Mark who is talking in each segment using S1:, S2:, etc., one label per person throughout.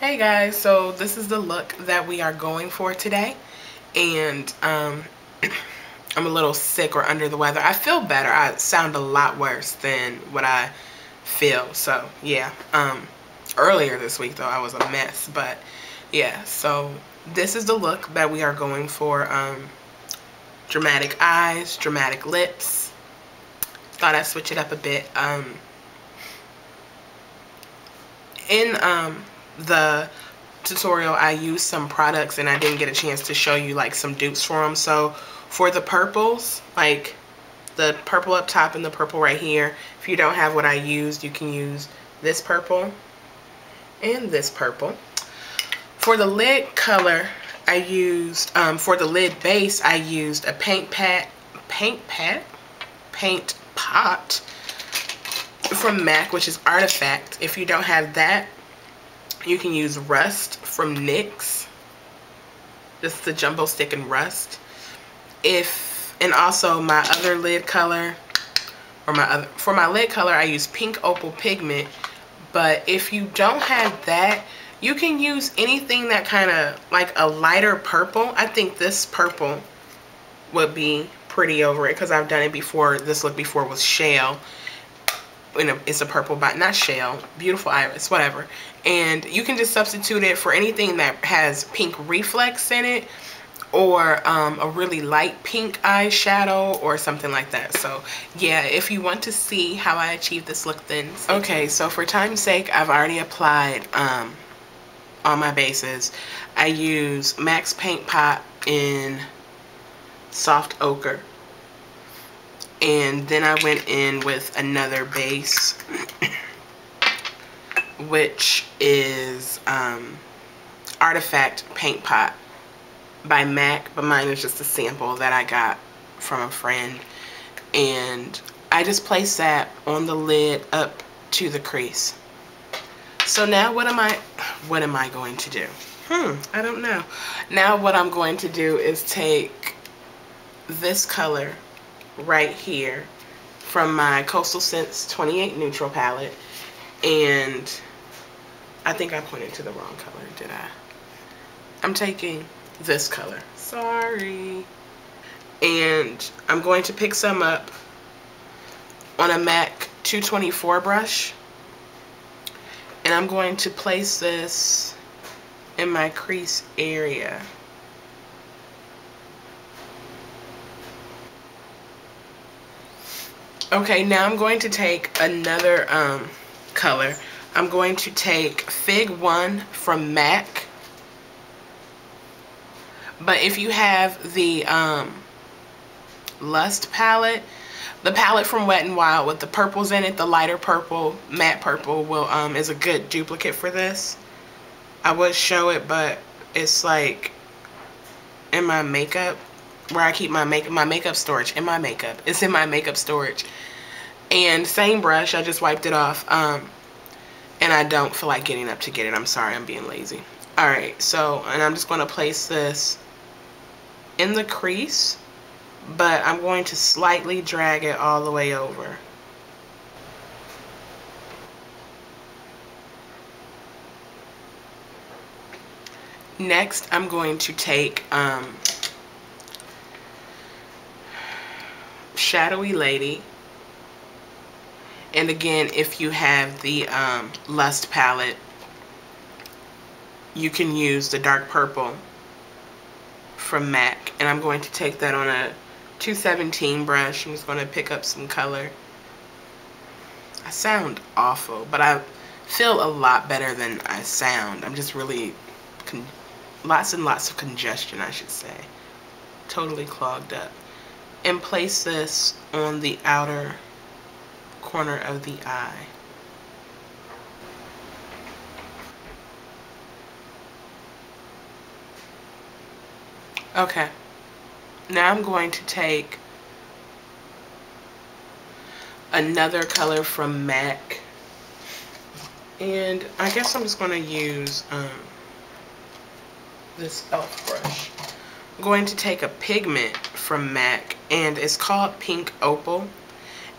S1: Hey guys, so this is the look that we are going for today. And um, I'm a little sick or under the weather. I feel better. I sound a lot worse than what I feel. So yeah, um, earlier this week though I was a mess. But yeah, so this is the look that we are going for. Um, dramatic eyes, dramatic lips. Thought I'd switch it up a bit. Um, in um, the tutorial I used some products and I didn't get a chance to show you like some dupes for them so for the purples like the purple up top and the purple right here if you don't have what I used you can use this purple and this purple. For the lid color I used um, for the lid base I used a paint pat paint pat? Paint pot from MAC which is artifact. If you don't have that you can use Rust from NYX. This is the Jumbo Stick and Rust. If, and also my other lid color, or my other, for my lid color, I use Pink Opal Pigment. But if you don't have that, you can use anything that kind of, like a lighter purple. I think this purple would be pretty over it because I've done it before. This look before was Shale a, it's a purple but not shell beautiful iris whatever. And you can just substitute it for anything that has pink reflex in it or um, a really light pink eyeshadow or something like that. So yeah if you want to see how I achieve this look then okay so for time's sake I've already applied um, all my bases. I use MAC's Paint Pot in soft ochre and then I went in with another base which is um, Artifact Paint Pot by MAC but mine is just a sample that I got from a friend. And I just placed that on the lid up to the crease. So now what am I what am I going to do? Hmm I don't know. Now what I'm going to do is take this color right here from my Coastal Scents 28 Neutral palette. And I think I pointed to the wrong color, did I? I'm taking this color. Sorry. And I'm going to pick some up on a MAC 224 brush. And I'm going to place this in my crease area. Okay, now I'm going to take another um, color. I'm going to take Fig 1 from MAC. But if you have the um, Lust palette, the palette from Wet n Wild with the purples in it, the lighter purple, matte purple, will um, is a good duplicate for this. I would show it, but it's like in my makeup where I keep my makeup, my makeup storage in my makeup. It's in my makeup storage. And same brush, I just wiped it off. Um, and I don't feel like getting up to get it. I'm sorry, I'm being lazy. Alright, so, and I'm just going to place this in the crease. But I'm going to slightly drag it all the way over. Next, I'm going to take um, Shadowy Lady. And again, if you have the um, Lust palette, you can use the dark purple from MAC. And I'm going to take that on a 217 brush. I'm just going to pick up some color. I sound awful, but I feel a lot better than I sound. I'm just really, lots and lots of congestion, I should say. Totally clogged up and place this on the outer corner of the eye. Okay, now I'm going to take another color from MAC and I guess I'm just going to use um, this e.l.f. brush. I'm going to take a pigment from MAC and it's called Pink Opal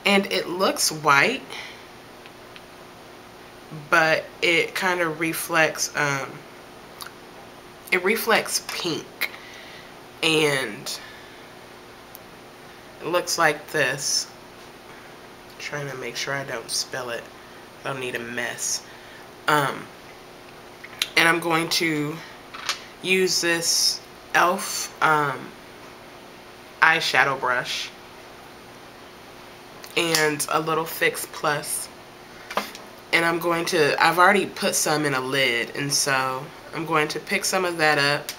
S1: and it looks white but it kind of reflects, um, it reflects pink. And it looks like this. I'm trying to make sure I don't spill it. I don't need a mess. Um, and I'm going to use this e.l.f. Um, eyeshadow brush and a little Fix Plus. And I'm going to, I've already put some in a lid, and so I'm going to pick some of that up,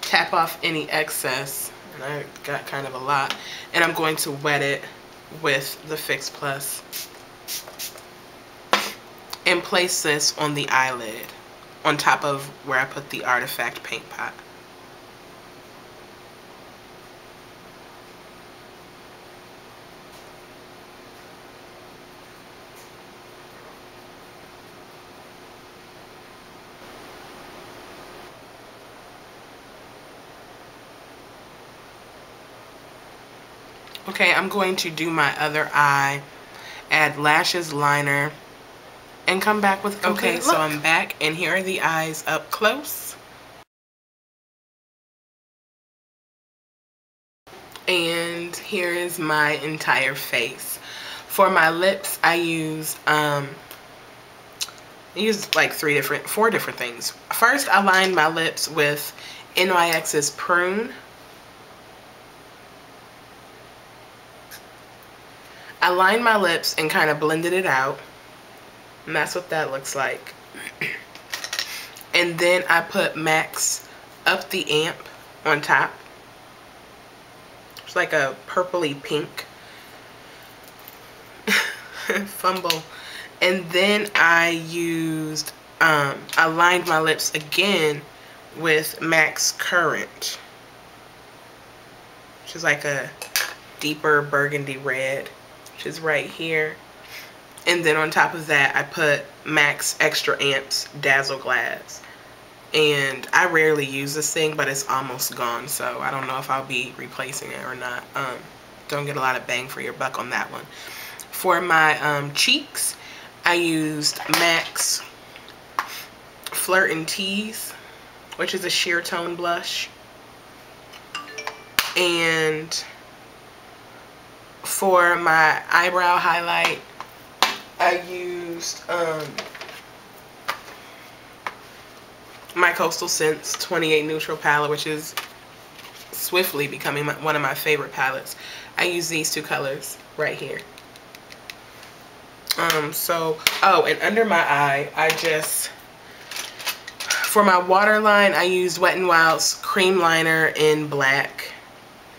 S1: tap off any excess, and I got kind of a lot, and I'm going to wet it with the Fix Plus and place this on the eyelid on top of where I put the artifact paint pot. Okay, I'm going to do my other eye, add lashes, liner, and come back with Okay, look. so I'm back, and here are the eyes up close. And here is my entire face. For my lips, I used, um, I used like three different, four different things. First, I lined my lips with NYX's Prune. I lined my lips and kind of blended it out. And that's what that looks like. and then I put MAC's Up the Amp on top. It's like a purpley pink. Fumble. And then I used, um, I lined my lips again with MAC's Currant. Which is like a deeper burgundy red which is right here. And then on top of that, I put MAC's Extra Amps Dazzle Glass. And I rarely use this thing, but it's almost gone. So I don't know if I'll be replacing it or not. Um, don't get a lot of bang for your buck on that one. For my um, cheeks, I used MAC's Flirt and Tease, which is a sheer tone blush. And for my eyebrow highlight, I used um, my Coastal Scents 28 Neutral palette, which is swiftly becoming my, one of my favorite palettes. I use these two colors right here. Um, so, oh, and under my eye, I just, for my waterline, I used Wet n Wild's Cream Liner in black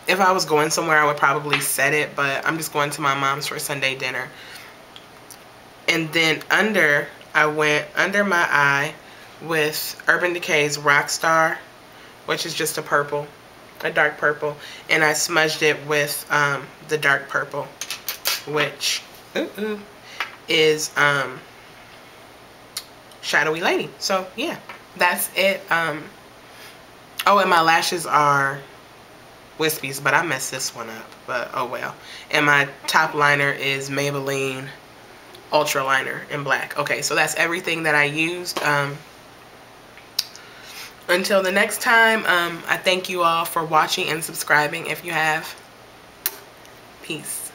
S1: if I was going somewhere, I would probably set it, but I'm just going to my mom's for Sunday dinner. And then under, I went under my eye with Urban Decay's Rockstar, which is just a purple, a dark purple. And I smudged it with um, the dark purple, which ooh, ooh, is um, Shadowy Lady. So, yeah, that's it. Um, oh, and my lashes are wispies, but I messed this one up, but oh well. And my top liner is Maybelline Ultra Liner in black. Okay, so that's everything that I used. Um, until the next time, um, I thank you all for watching and subscribing if you have. Peace.